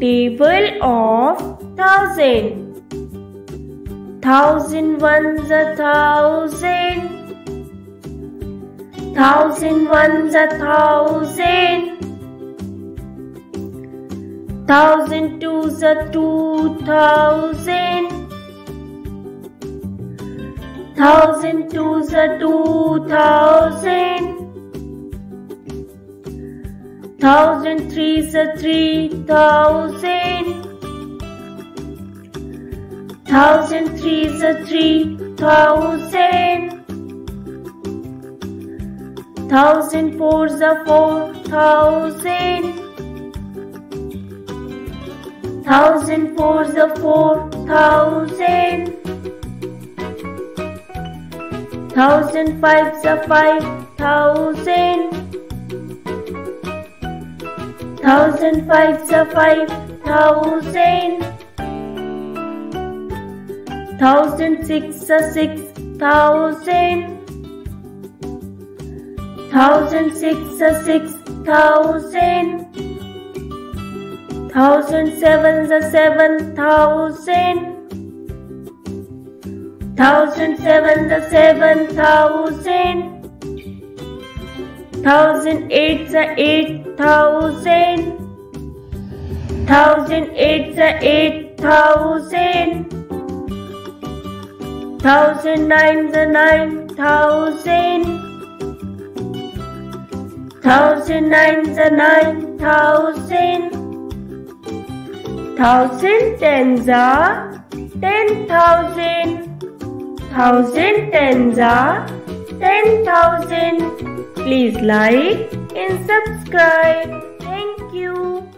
Table of thousand. Thousand ones a thousand. Thousand ones a thousand. Thousand twos a two thousand. Thousand twos a two thousand. Thousand threes a three thousand. Thousand threes a three thousand. Thousand fours a four thousand. Thousand fours a four thousand. Thousand fives a five thousand. Thousand fives a five thousand. Thousand six a six thousand. Thousand six a six thousand. Thousand sevens a seven thousand. Thousand sevens a seven thousand. Thousand eight a eight thousand. Thousand eight a eight thousand. Thousand nine the nine thousand. Thousand nine the nine thousand. Thousand ten the ten thousand. Thousand ten the ten thousand. Please like and subscribe. Thank you.